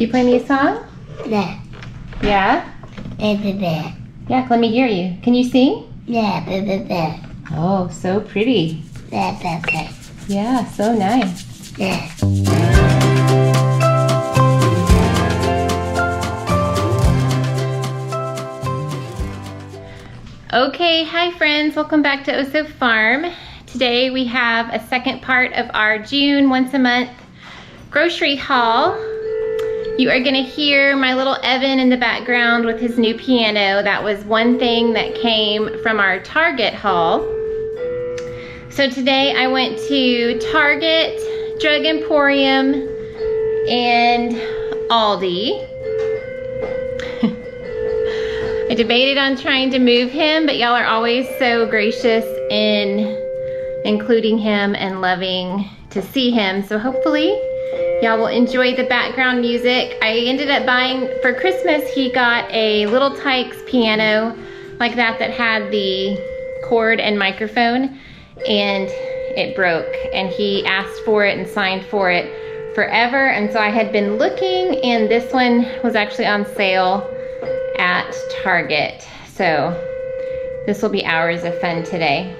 You play me a song? Yeah. Yeah? Yeah. Yeah, let me hear you. Can you sing? Yeah. Oh, so pretty. Yeah. Yeah. Yeah, so nice. Yeah. Okay, hi friends, welcome back to Oso Farm. Today we have a second part of our June once a month grocery haul. You are gonna hear my little Evan in the background with his new piano. That was one thing that came from our Target haul. So today I went to Target, Drug Emporium, and Aldi. I debated on trying to move him, but y'all are always so gracious in including him and loving to see him. So hopefully y'all will enjoy the background music. I ended up buying, for Christmas, he got a Little Tikes piano like that that had the cord and microphone and it broke and he asked for it and signed for it forever. And so I had been looking and this one was actually on sale at Target. So this will be hours of fun today.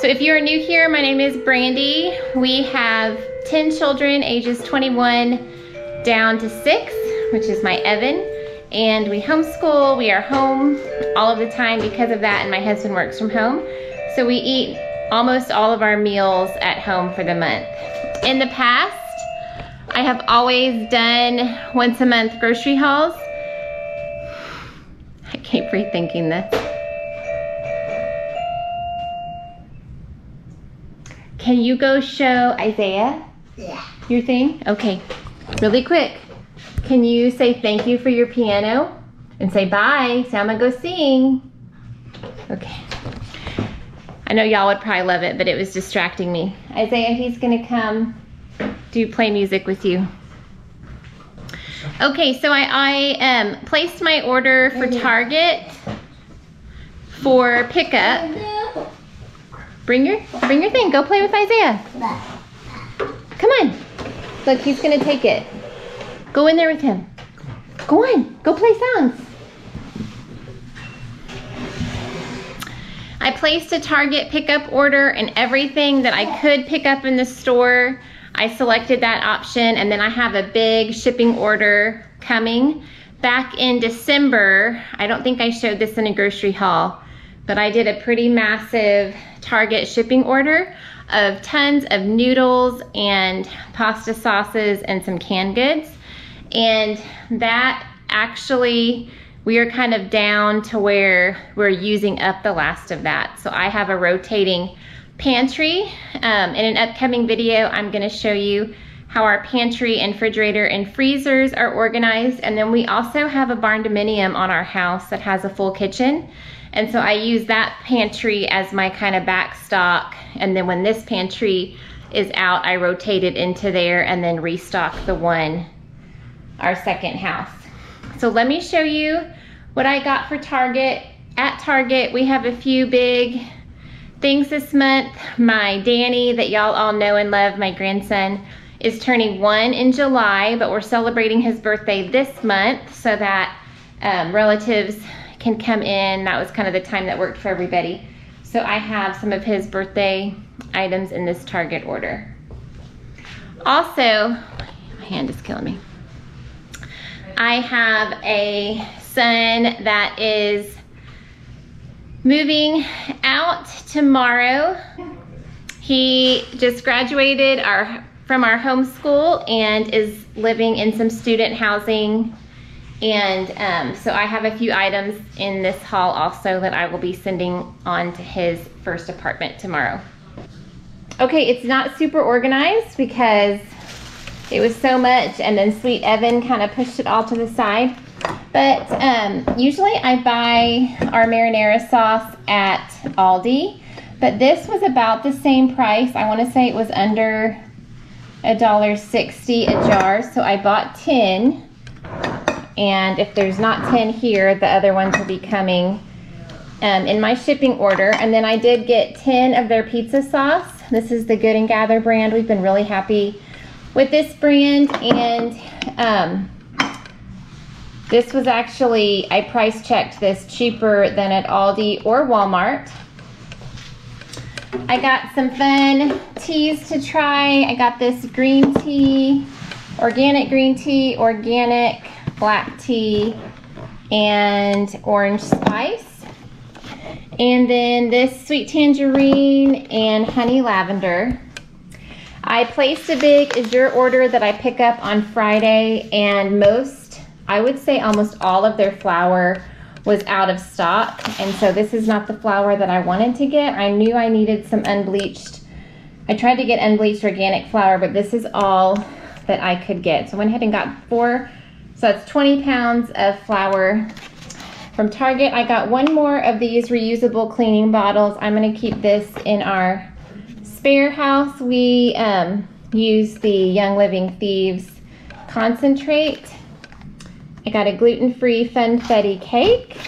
So if you are new here, my name is Brandy. We have 10 children ages 21 down to six, which is my Evan. And we homeschool, we are home all of the time because of that and my husband works from home. So we eat almost all of our meals at home for the month. In the past, I have always done once a month grocery hauls. I keep rethinking this. Can you go show Isaiah Yeah. your thing? Okay, really quick. Can you say thank you for your piano and say bye? Say I'm gonna go sing. Okay. I know y'all would probably love it, but it was distracting me. Isaiah, he's gonna come do play music with you. Okay, so I, I um, placed my order for Target for pickup. Bring your bring your thing. Go play with Isaiah. Come on. Look, he's gonna take it. Go in there with him. Go on. Go play songs. I placed a Target pickup order and everything that I could pick up in the store. I selected that option and then I have a big shipping order coming. Back in December, I don't think I showed this in a grocery haul, but I did a pretty massive Target shipping order of tons of noodles and pasta sauces and some canned goods. And that actually, we are kind of down to where we're using up the last of that. So I have a rotating pantry. Um, in an upcoming video, I'm gonna show you how our pantry and refrigerator and freezers are organized. And then we also have a barn dominium on our house that has a full kitchen. And so I use that pantry as my kind of backstock. And then when this pantry is out, I rotate it into there and then restock the one, our second house. So let me show you what I got for Target. At Target, we have a few big things this month. My Danny, that y'all all know and love, my grandson, is turning one in July, but we're celebrating his birthday this month so that um, relatives can come in. That was kind of the time that worked for everybody. So I have some of his birthday items in this Target order. Also, my hand is killing me. I have a son that is moving out tomorrow. He just graduated our from our homeschool and is living in some student housing. And um, so I have a few items in this haul also that I will be sending on to his first apartment tomorrow. Okay, it's not super organized because it was so much and then sweet Evan kind of pushed it all to the side. But um, usually I buy our marinara sauce at Aldi, but this was about the same price. I want to say it was under a dollar sixty a jar, so I bought 10. And if there's not 10 here, the other ones will be coming um, in my shipping order. And then I did get 10 of their pizza sauce. This is the Good and Gather brand. We've been really happy with this brand and um, this was actually, I price checked this cheaper than at Aldi or Walmart. I got some fun teas to try. I got this green tea, organic green tea, organic black tea, and orange spice. And then this sweet tangerine and honey lavender. I placed a big Azure order that I pick up on Friday and most, I would say almost all of their flour was out of stock. And so this is not the flour that I wanted to get. I knew I needed some unbleached. I tried to get unbleached organic flour, but this is all that I could get. So I went ahead and got four, so that's 20 pounds of flour from Target. I got one more of these reusable cleaning bottles. I'm gonna keep this in our spare house. We um, use the Young Living Thieves concentrate. I got a gluten-free funfetti cake.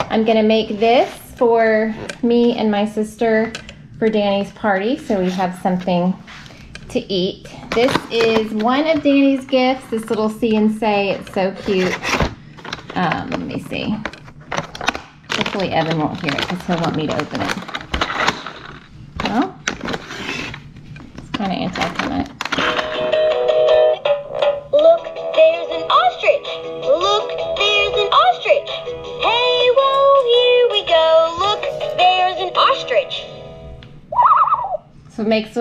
I'm gonna make this for me and my sister for Danny's party, so we have something to eat. This is one of Danny's gifts, this little see and say, it's so cute. Um, let me see. Hopefully Evan won't hear it because he'll want me to open it.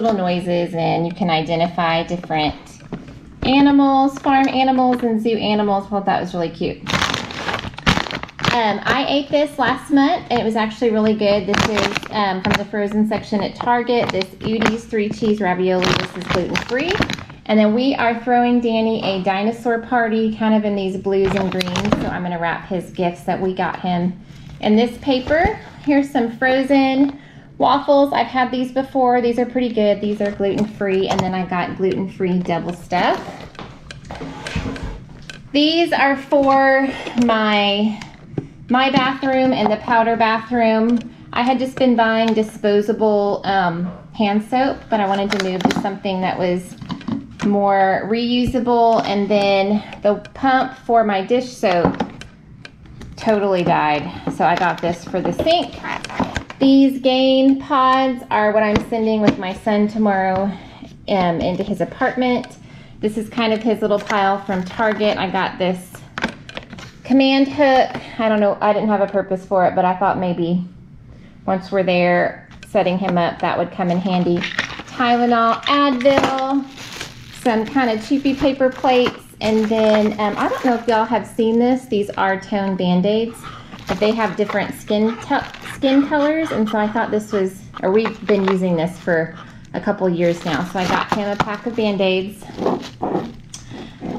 Little noises and you can identify different animals, farm animals and zoo animals. Well, that was really cute. Um, I ate this last month and it was actually really good. This is um, from the frozen section at Target. This Udi's three cheese ravioli. This is gluten free. And then we are throwing Danny a dinosaur party kind of in these blues and greens. So I'm going to wrap his gifts that we got him in this paper. Here's some frozen waffles. I've had these before. These are pretty good. These are gluten free. And then I got gluten free double stuff. These are for my my bathroom and the powder bathroom. I had just been buying disposable um, hand soap, but I wanted to move to something that was more reusable. And then the pump for my dish soap totally died. So I got this for the sink. These gain pods are what I'm sending with my son tomorrow um, into his apartment. This is kind of his little pile from Target. I got this command hook. I don't know, I didn't have a purpose for it, but I thought maybe once we're there setting him up, that would come in handy. Tylenol, Advil, some kind of cheapy paper plates, and then um, I don't know if y'all have seen this. These are tone band-aids, but they have different skin skin colors, and so I thought this was, or we've been using this for a couple years now. So I got him a pack of band-aids.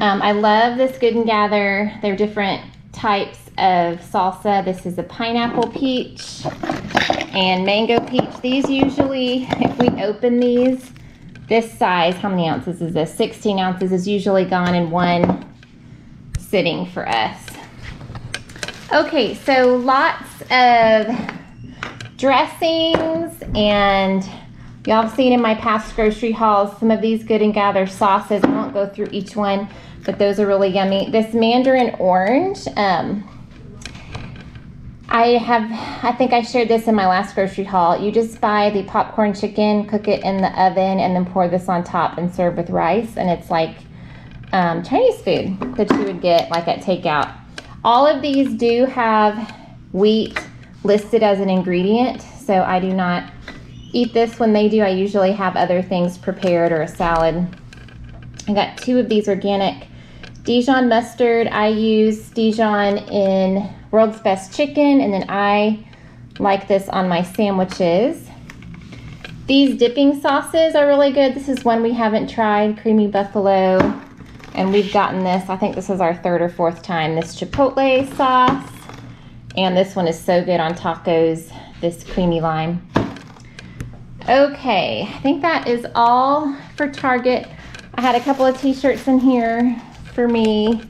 Um, I love this Good and Gather. They're different types of salsa. This is a pineapple peach and mango peach. These usually, if we open these, this size, how many ounces is this? 16 ounces is usually gone in one sitting for us. Okay, so lots of dressings and y'all have seen in my past grocery hauls some of these Good and Gather sauces. I won't go through each one, but those are really yummy. This mandarin orange, um, I have, I think I shared this in my last grocery haul. You just buy the popcorn chicken, cook it in the oven, and then pour this on top and serve with rice. And it's like um, Chinese food that you would get like at takeout. All of these do have wheat listed as an ingredient, so I do not eat this when they do. I usually have other things prepared or a salad. I got two of these organic Dijon mustard. I use Dijon in World's Best Chicken, and then I like this on my sandwiches. These dipping sauces are really good. This is one we haven't tried, Creamy Buffalo. And we've gotten this, I think this is our third or fourth time, this Chipotle sauce. And this one is so good on tacos, this creamy lime. Okay, I think that is all for Target. I had a couple of t-shirts in here for me.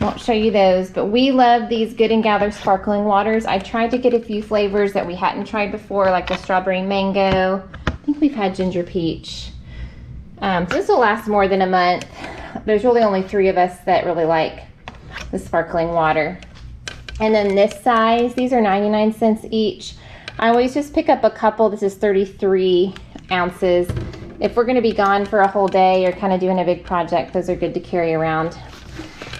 Won't show you those, but we love these Good and Gather sparkling waters. I tried to get a few flavors that we hadn't tried before, like the strawberry mango. I think we've had ginger peach. Um, so this will last more than a month. There's really only three of us that really like the sparkling water. And then this size, these are 99 cents each. I always just pick up a couple. This is 33 ounces. If we're gonna be gone for a whole day or kind of doing a big project, those are good to carry around.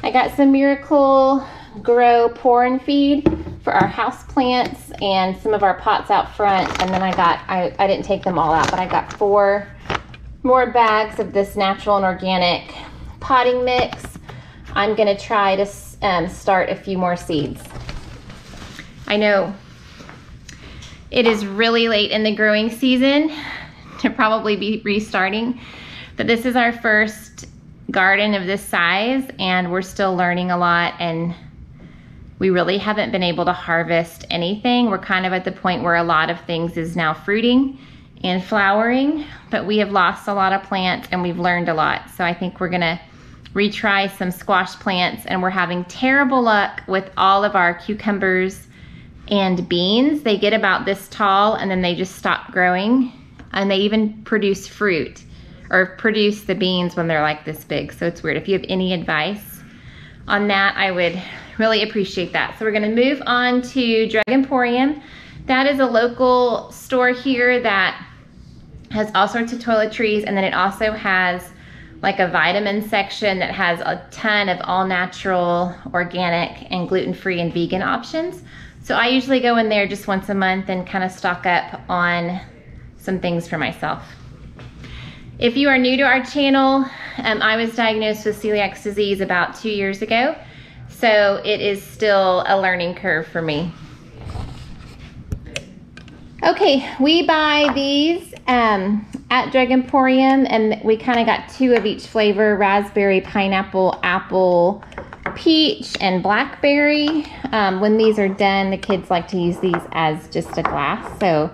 I got some Miracle Grow pour and feed for our house plants and some of our pots out front. And then I got, I, I didn't take them all out, but I got four more bags of this natural and organic potting mix. I'm gonna try to um, start a few more seeds. I know it is really late in the growing season to probably be restarting, but this is our first garden of this size and we're still learning a lot and we really haven't been able to harvest anything. We're kind of at the point where a lot of things is now fruiting and flowering, but we have lost a lot of plants and we've learned a lot. So I think we're gonna retry some squash plants and we're having terrible luck with all of our cucumbers and beans. They get about this tall and then they just stop growing and they even produce fruit or produce the beans when they're like this big. So it's weird. If you have any advice on that, I would really appreciate that. So we're gonna move on to Drug Emporium. That is a local store here that has all sorts of toiletries and then it also has like a vitamin section that has a ton of all natural, organic, and gluten-free and vegan options. So I usually go in there just once a month and kind of stock up on some things for myself. If you are new to our channel, um, I was diagnosed with celiac disease about two years ago. So it is still a learning curve for me. Okay, we buy these um, at Drug Emporium and we kind of got two of each flavor, raspberry, pineapple, apple, peach, and blackberry. Um, when these are done, the kids like to use these as just a glass. So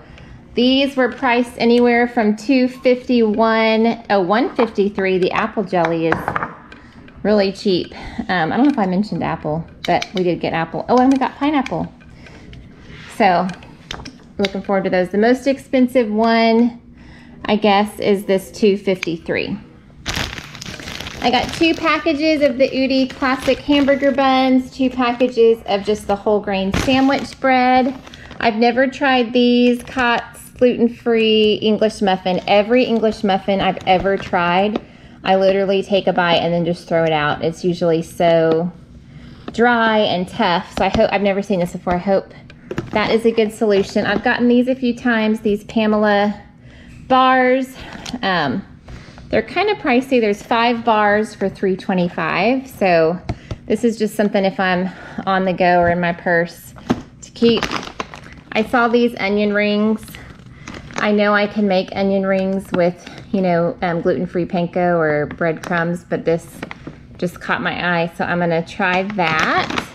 these were priced anywhere from 251 oh 153 The apple jelly is really cheap. Um, I don't know if I mentioned apple, but we did get apple. Oh, and we got pineapple. So looking forward to those. The most expensive one, I guess, is this 253. I got two packages of the Udi Classic Hamburger Buns, two packages of just the whole grain sandwich bread. I've never tried these Cott's gluten-free English muffin. Every English muffin I've ever tried, I literally take a bite and then just throw it out. It's usually so dry and tough. So I hope, I've never seen this before. I hope that is a good solution. I've gotten these a few times, these Pamela bars. Um, they're kind of pricey. There's five bars for 3.25. So this is just something if I'm on the go or in my purse to keep. I saw these onion rings. I know I can make onion rings with, you know, um, gluten-free panko or breadcrumbs, but this just caught my eye. So I'm gonna try that.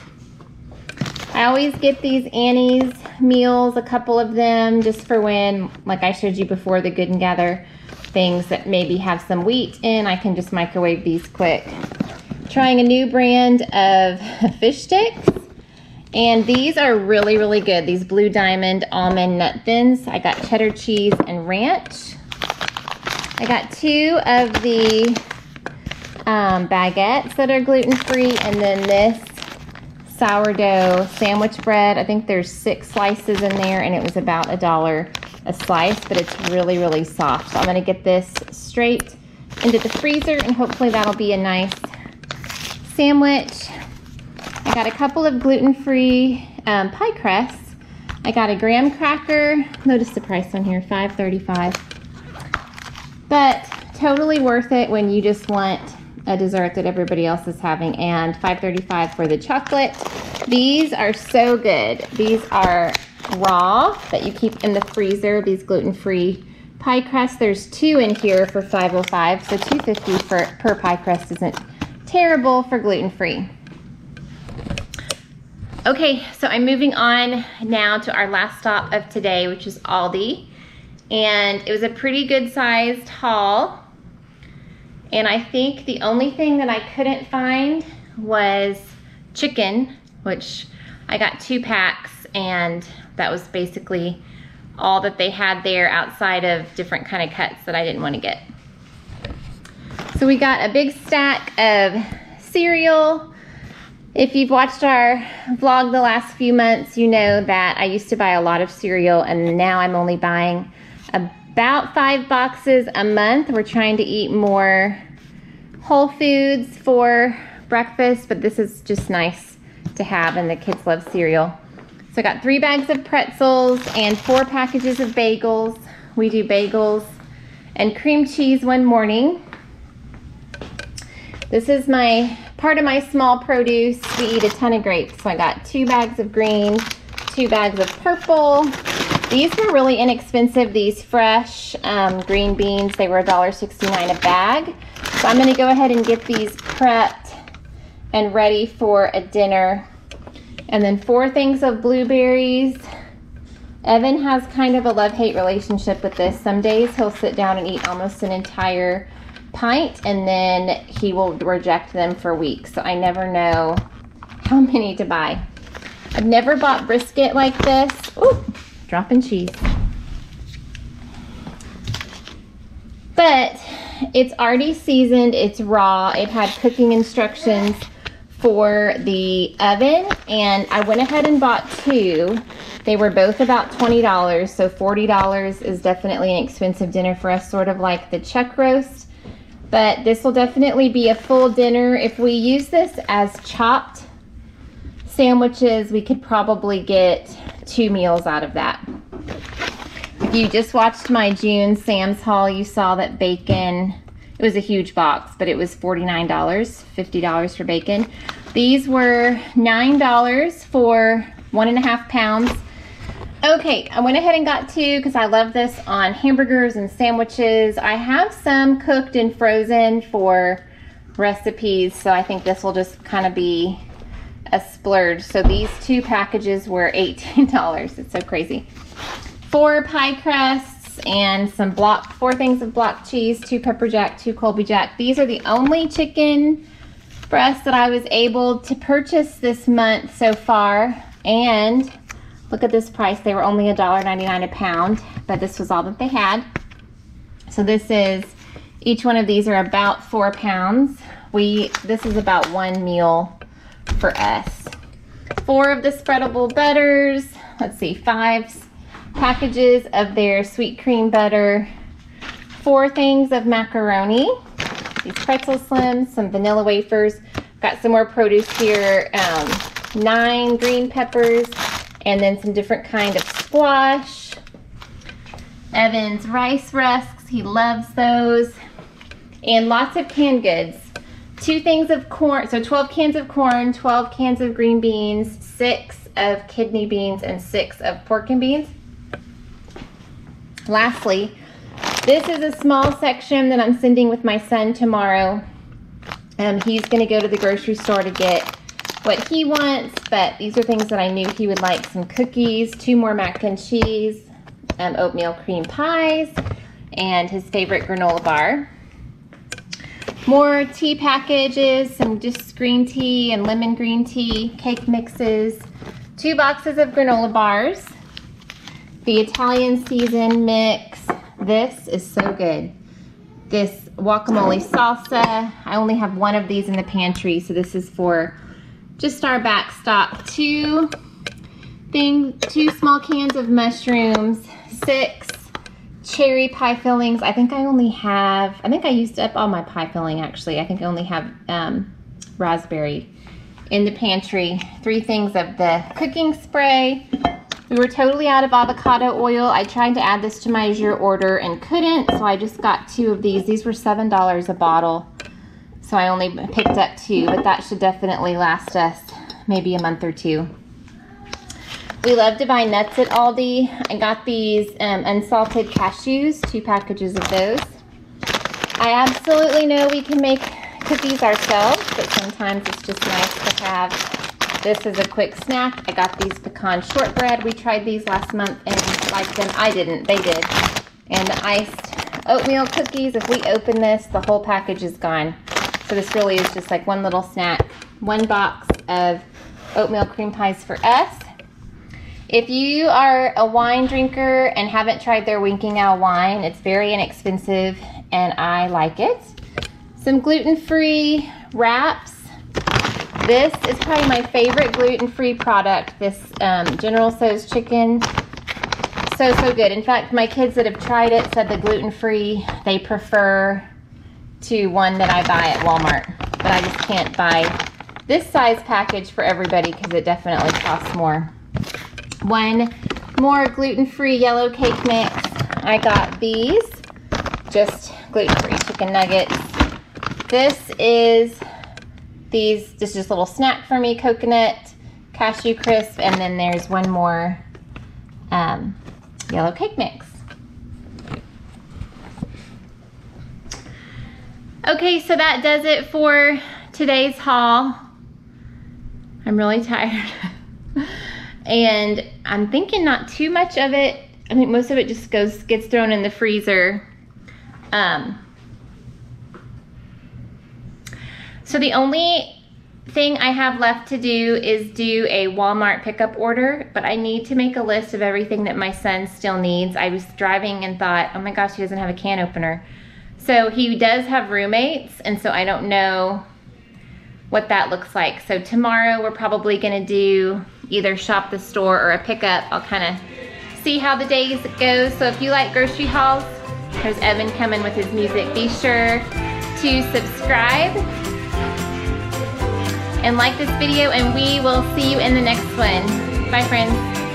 I always get these Annie's meals, a couple of them, just for when, like I showed you before, the Good and Gather things that maybe have some wheat in. I can just microwave these quick. Trying a new brand of fish sticks. And these are really, really good. These Blue Diamond Almond Nut Thins. I got cheddar cheese and ranch. I got two of the um, baguettes that are gluten-free. And then this sourdough sandwich bread. I think there's six slices in there and it was about a dollar a slice, but it's really, really soft. So I'm gonna get this straight into the freezer and hopefully that'll be a nice sandwich. I got a couple of gluten-free um, pie crusts. I got a graham cracker. Notice the price on here, $5.35. But totally worth it when you just want a dessert that everybody else is having and $5.35 for the chocolate. These are so good. These are raw that you keep in the freezer, these gluten-free pie crust. There's two in here for 505 so 250 for per pie crust isn't terrible for gluten-free. Okay, so I'm moving on now to our last stop of today, which is Aldi. And it was a pretty good sized haul. And I think the only thing that I couldn't find was chicken, which I got two packs and that was basically all that they had there outside of different kind of cuts that I didn't want to get. So we got a big stack of cereal. If you've watched our vlog the last few months, you know that I used to buy a lot of cereal and now I'm only buying about five boxes a month. We're trying to eat more whole foods for breakfast, but this is just nice to have and the kids love cereal. So I got three bags of pretzels and four packages of bagels. We do bagels and cream cheese one morning. This is my part of my small produce. We eat a ton of grapes. So I got two bags of green, two bags of purple. These were really inexpensive, these fresh um, green beans. They were $1.69 a bag. So I'm gonna go ahead and get these prepped and ready for a dinner. And then four things of blueberries. Evan has kind of a love-hate relationship with this. Some days he'll sit down and eat almost an entire pint and then he will reject them for weeks. So I never know how many to buy. I've never bought brisket like this. Ooh, dropping cheese. But it's already seasoned, it's raw. It had cooking instructions for the oven and I went ahead and bought two. They were both about $20, so $40 is definitely an expensive dinner for us, sort of like the chuck roast but this will definitely be a full dinner. If we use this as chopped sandwiches, we could probably get two meals out of that. If you just watched my June Sam's haul, you saw that bacon, it was a huge box, but it was $49, $50 for bacon. These were $9 for one and a half pounds. Okay, I went ahead and got two because I love this on hamburgers and sandwiches. I have some cooked and frozen for recipes, so I think this will just kind of be a splurge. So these two packages were $18. It's so crazy. Four pie crusts and some block, four things of block cheese, two pepper jack, two Colby jack. These are the only chicken breasts that I was able to purchase this month so far. And Look at this price. They were only $1.99 a pound, but this was all that they had. So this is, each one of these are about four pounds. We, this is about one meal for us. Four of the spreadable butters. Let's see, five packages of their sweet cream butter. Four things of macaroni. These pretzel slims, some vanilla wafers. Got some more produce here. Um, nine green peppers, and then some different kind of squash. Evan's rice rusks, he loves those. And lots of canned goods. Two things of corn, so 12 cans of corn, 12 cans of green beans, six of kidney beans, and six of pork and beans. Lastly, this is a small section that I'm sending with my son tomorrow. Um, he's gonna go to the grocery store to get what he wants, but these are things that I knew he would like. Some cookies, two more mac and cheese, um, oatmeal cream pies, and his favorite granola bar. More tea packages, some just green tea and lemon green tea, cake mixes, two boxes of granola bars, the Italian season mix. This is so good. This guacamole salsa. I only have one of these in the pantry, so this is for just our backstop. Two thing, two small cans of mushrooms, six cherry pie fillings. I think I only have, I think I used up all my pie filling actually. I think I only have um, raspberry in the pantry. Three things of the cooking spray. We were totally out of avocado oil. I tried to add this to my Azure order and couldn't, so I just got two of these. These were $7 a bottle. So I only picked up two, but that should definitely last us maybe a month or two. We love to buy nuts at Aldi. I got these um, unsalted cashews, two packages of those. I absolutely know we can make cookies ourselves, but sometimes it's just nice to have this as a quick snack. I got these pecan shortbread. We tried these last month and liked them. I didn't, they did. And the iced oatmeal cookies, if we open this, the whole package is gone. So this really is just like one little snack. One box of oatmeal cream pies for us. If you are a wine drinker and haven't tried their Winking Owl wine, it's very inexpensive and I like it. some gluten-free wraps. This is probably my favorite gluten-free product, this um, General Tso's chicken. So, so good. In fact, my kids that have tried it said the gluten-free they prefer to one that I buy at Walmart. But I just can't buy this size package for everybody because it definitely costs more. One more gluten-free yellow cake mix. I got these, just gluten-free chicken nuggets. This is these, this is just a little snack for me, coconut, cashew crisp, and then there's one more um, yellow cake mix. Okay, so that does it for today's haul. I'm really tired. and I'm thinking not too much of it. I think most of it just goes gets thrown in the freezer. Um, so the only thing I have left to do is do a Walmart pickup order, but I need to make a list of everything that my son still needs. I was driving and thought, oh my gosh, he doesn't have a can opener. So he does have roommates, and so I don't know what that looks like. So tomorrow we're probably gonna do either shop the store or a pickup. I'll kind of see how the days go. So if you like grocery hauls, there's Evan coming with his music. Be sure to subscribe and like this video and we will see you in the next one. Bye friends.